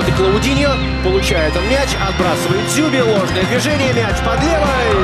Клаудиньо. Получает он мяч, отбрасывает Зюби. Ложное движение, мяч под левой.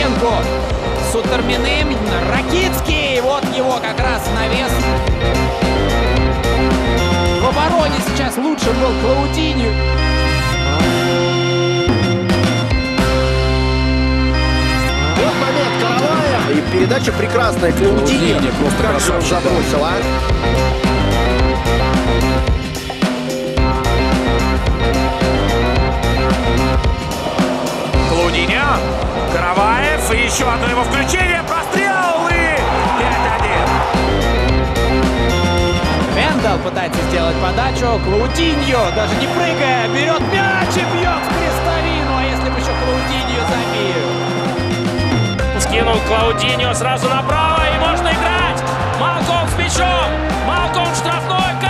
Стенку. Суттерминым, Ракицкий, вот его как раз навес. В обороне сейчас лучше был Клаудиньо. Вот момент Каравая. И передача прекрасная. Клаудиньо. Клаудиньо просто как же он забросил, а? Караваев. И еще одно его включение. Прострел и 5-1. Вендал пытается сделать подачу. Клаудиньо, даже не прыгая, берет мяч и бьет в крестовину. А если бы еще Клаудиньо забил? Скинул Клаудиньо сразу направо и можно играть. Малком с мячом. Малком штрафной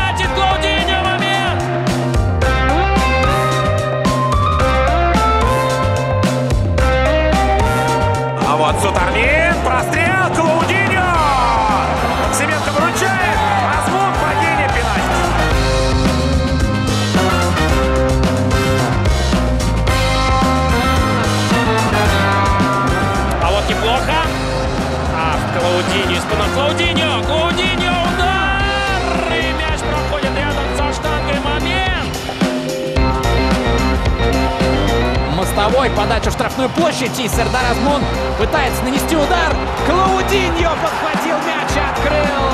А вот Сутармин. Прострел. Клаудиньо. Семенко выручает. Азмун. Падение пенальти. А вот неплохо. Ах, Клаудиньо из-под Клаудиньо. Клаудиньо удар. И мяч проходит Мостовой подача в штрафную площадь. И Сердар Азмун пытается нанести удар. Клаудиньо подхватил мяч и открыл